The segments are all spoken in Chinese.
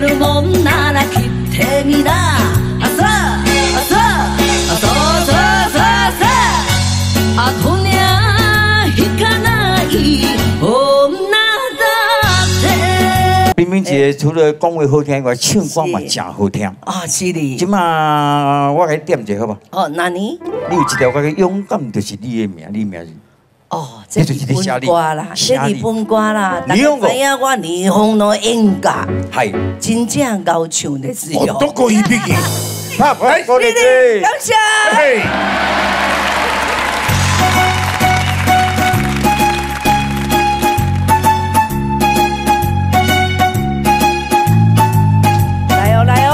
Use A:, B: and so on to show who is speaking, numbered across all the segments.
A: るもん除了讲话好听以外，唱歌嘛真好听。
B: 啊、是的。
A: 今马我来点一下好？
B: 哦，那你？
A: 你有一条歌叫《勇敢》，就是你的名，你的名。
B: 这是本歌啦，这是本歌啦，大家
A: 你
B: 知影我霓虹的演歌，
A: 系，
B: 真正高唱的只有。
C: 都过一笔记。
A: 拍拍我哋
B: 你感谢。
C: 嘿，
B: 来哦来哦，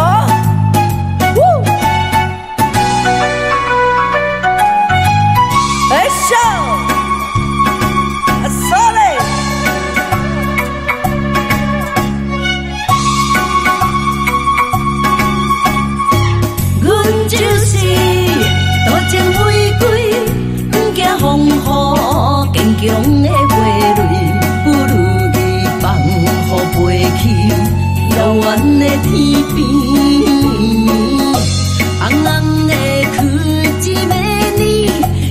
B: 呜！哎笑，就是多情玫瑰，不惊风雨，坚强的花蕊，不如你放乎飞去遥远的天边。红红的曲子美丽，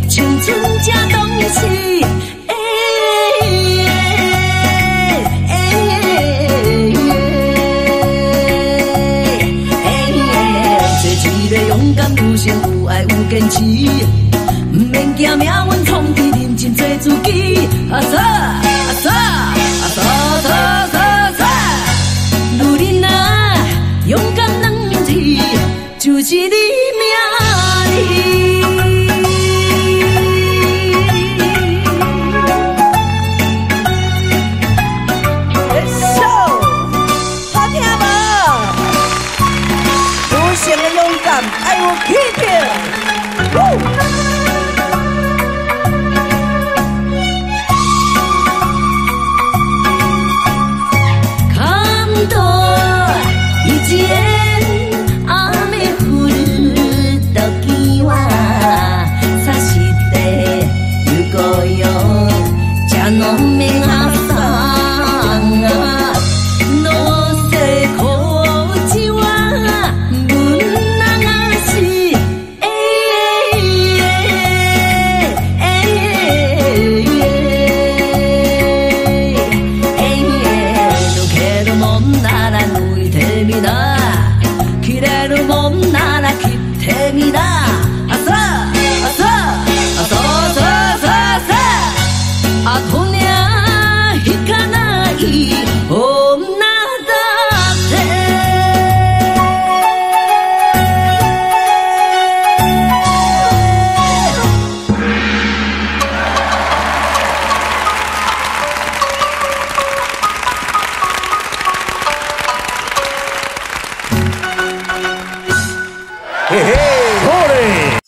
B: 青春这东西。有坚持，唔免惊命运控制，认真做自己。阿嫂，阿嫂，阿嫂嫂嫂，女人啊，勇敢两字就是你命哩。的勇敢，爱れるもんなら切ってみな。
A: three.